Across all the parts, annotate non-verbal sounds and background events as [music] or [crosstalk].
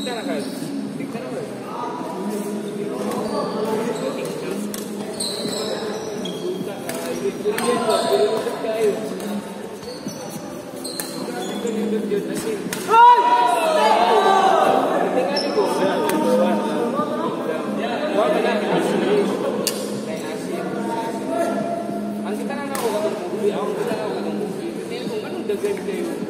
దిగుతాను అక్కడ దిగుతాను Angkitan. Ini.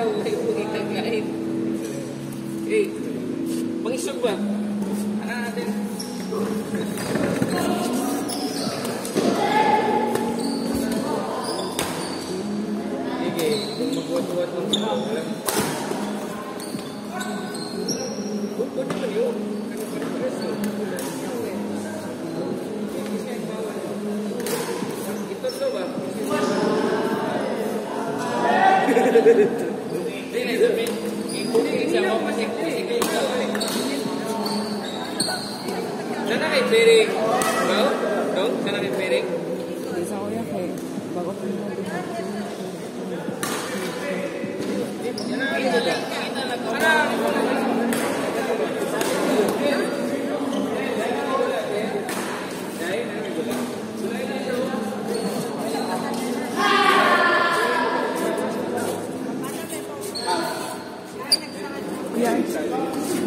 betting ka, huwag mo itaglain. Eh, pangisog ba? Ano natin? Sige, kung magwat-wat ng alam. Huwag ko naman yun. Ano pa [laughs] piring. Bro, bro, sana di piring. Bisa oh ya, kayak bagus.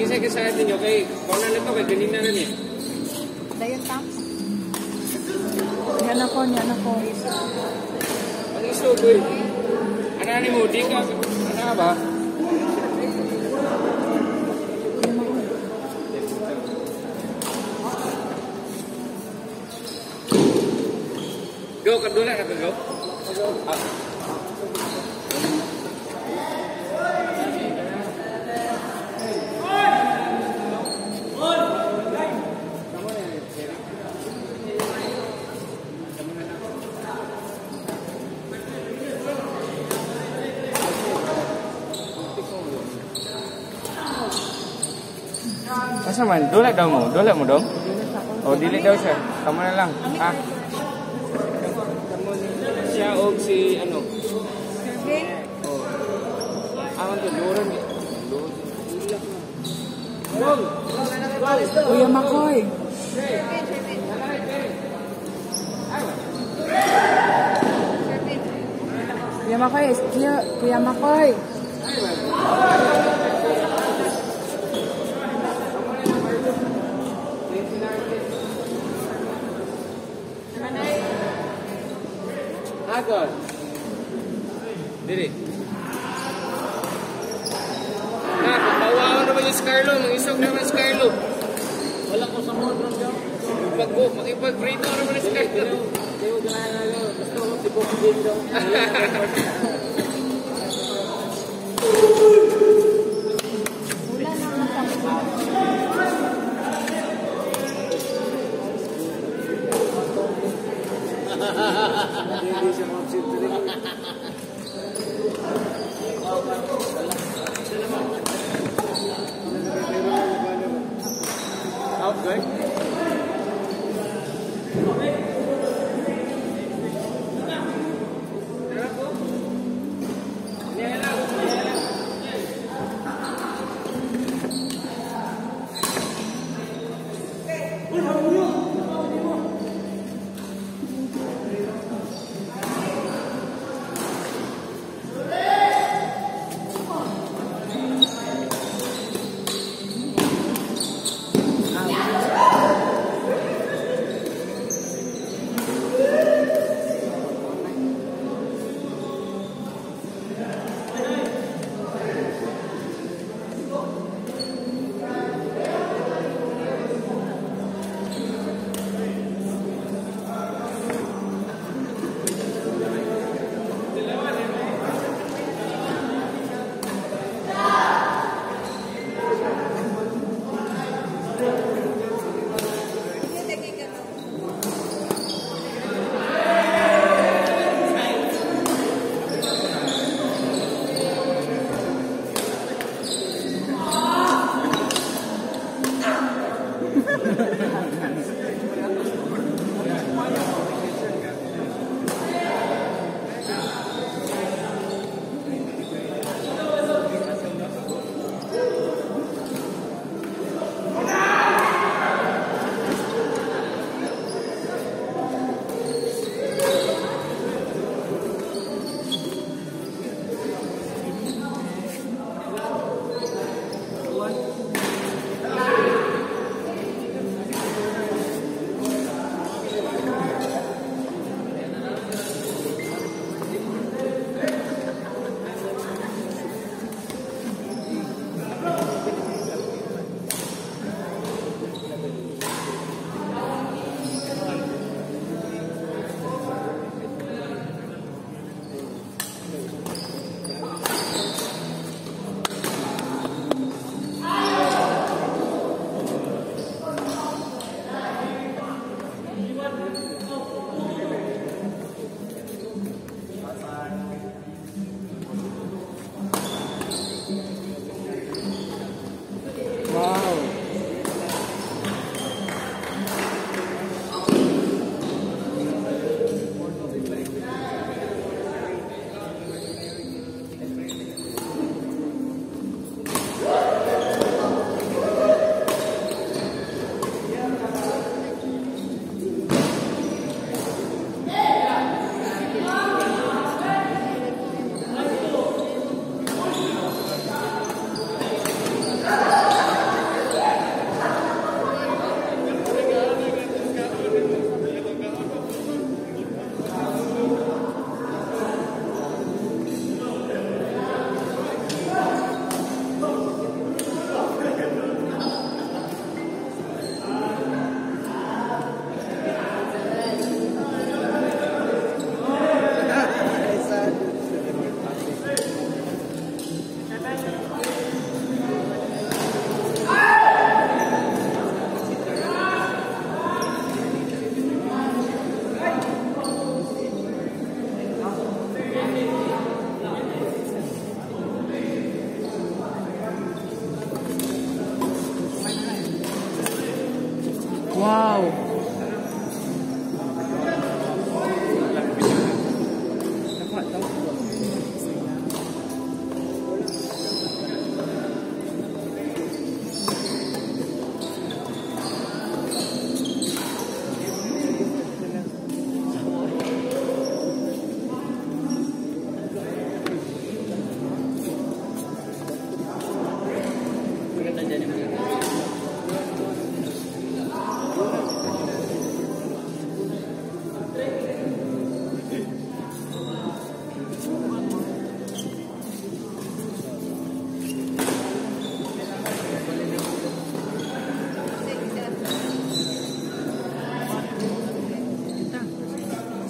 Bisa ke saya tunjuk kayak, nanti ini. Yo kedua kan yo. Masa main dua lek dong, dua lek mau dong. Oh, dilek dong saya. Kamu lang. à si ano? Oh. Awan to luran. Kuya Makoy. Kuya Makoy, Kuya, Kuya Makoy. Agad. Dili. Na, papawawan naman yung Scarlo. Mag-isog naman Scarlo. Wala ko sa mood ng job. Pag makipag-break naman si Scarlo. Hindi ko ganaan Gusto ko si Bob din daw. [laughs]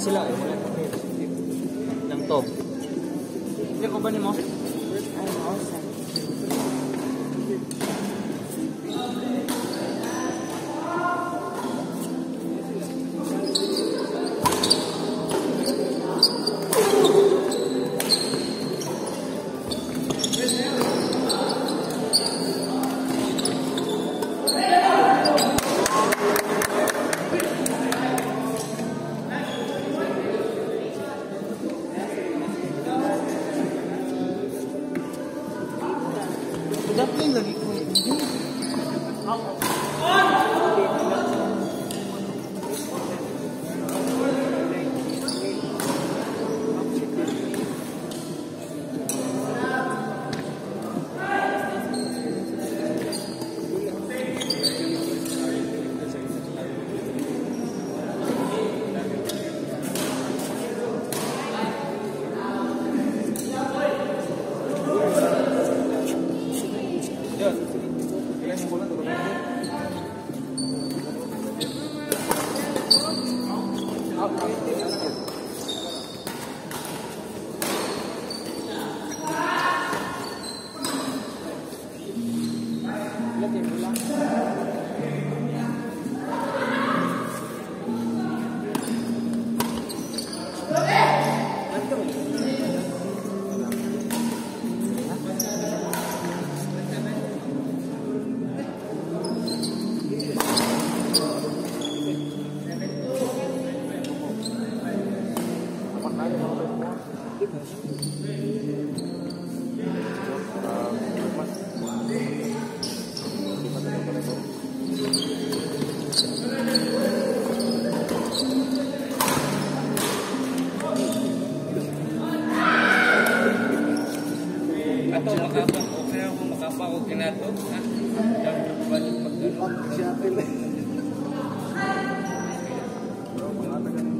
sila eh. Wala nang top. Hindi ko ba ni mo? na to. Pag-siapin. Pag-siapin.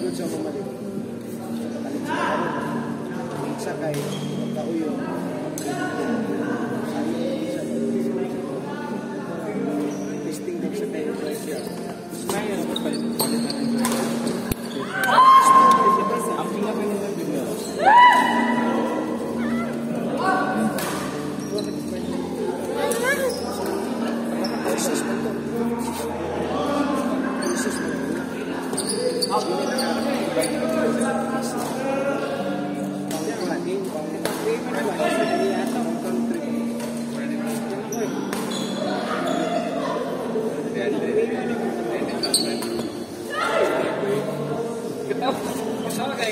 dun sa mamalik. Balik sa karon. Sakay. Kauyo. Listing din sa kayo price yan. Smile ako palit palit na ng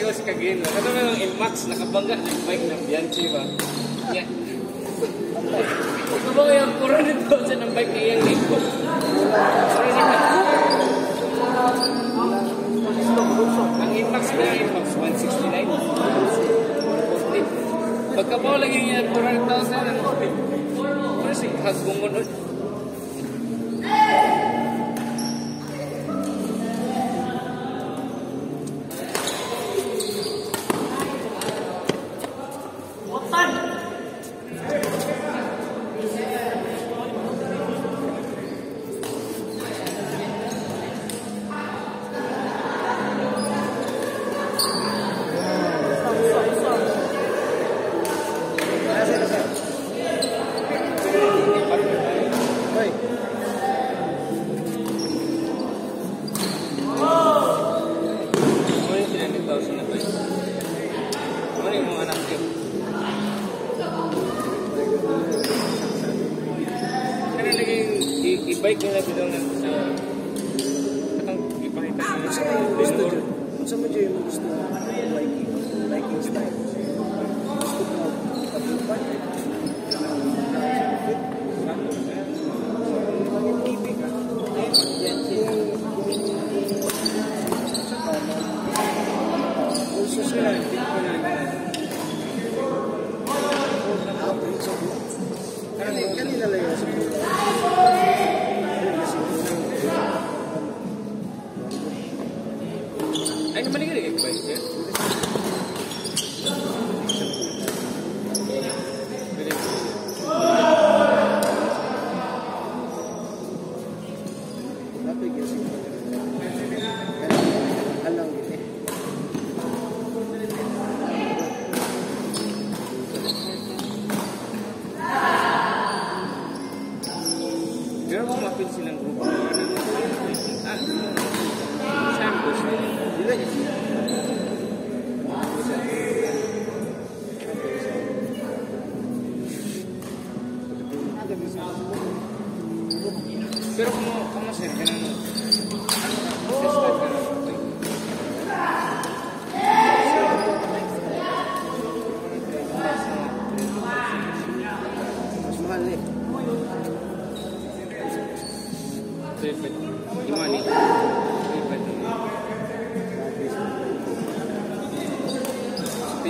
Kasama kayo si Kagin. Kasi may mga Inmax nakabangga ng bike ng Bianchi ba? Yeah. Ito ba yung puro nito sa ng bike na iyang? Sorry sa Ang Inmax na Inmax 169. 40. Pagka po lagi yan, 400,000 ang 40. Pero si Hagong mo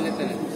見てる。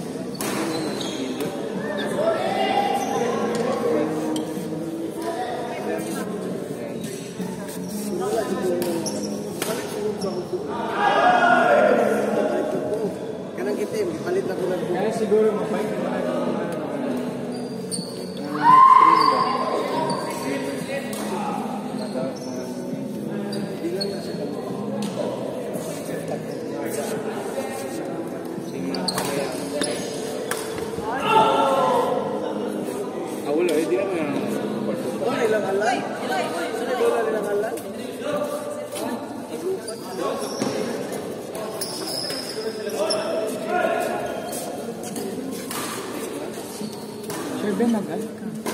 de la.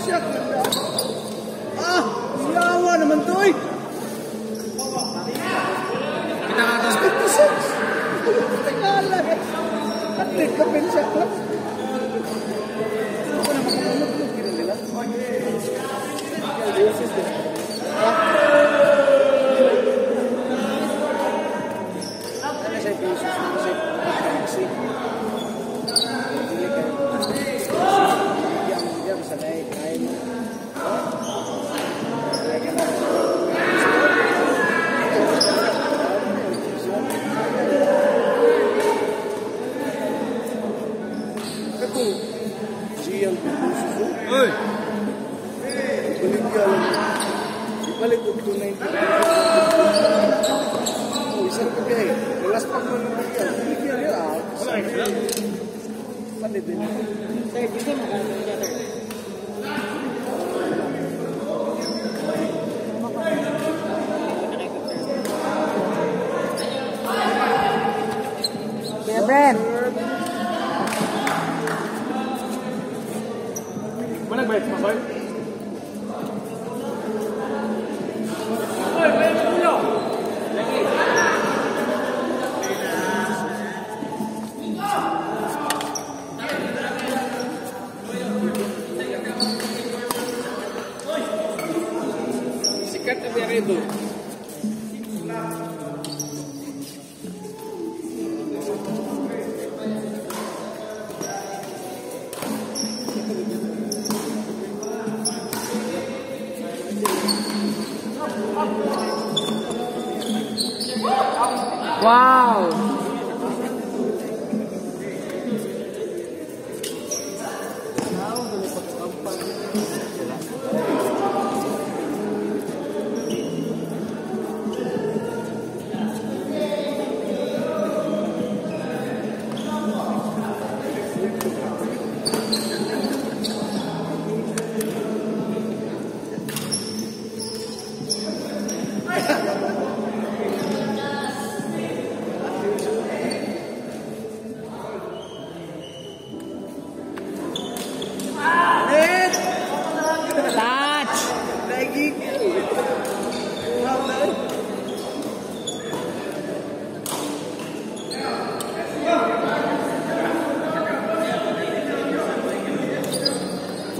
シア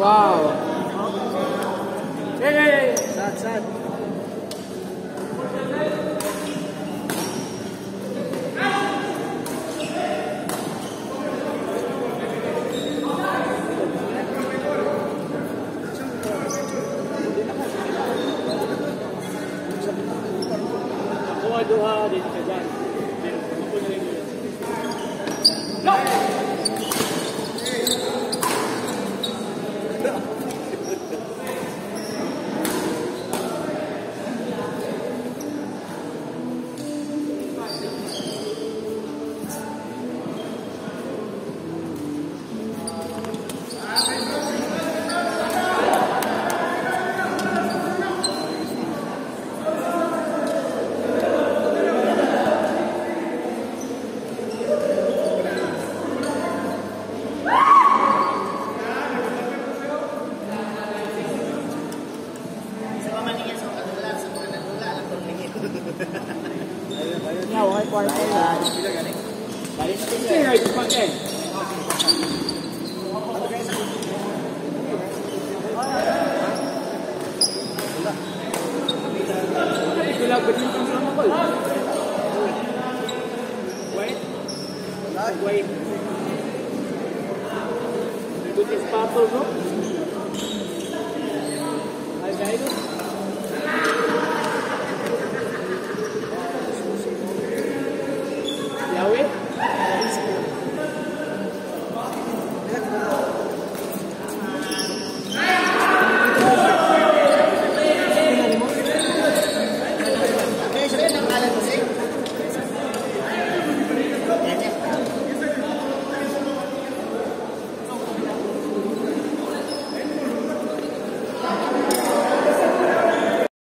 Wow. Hey, hey, hey. Sad, sad. água aí. Pergunta esse não?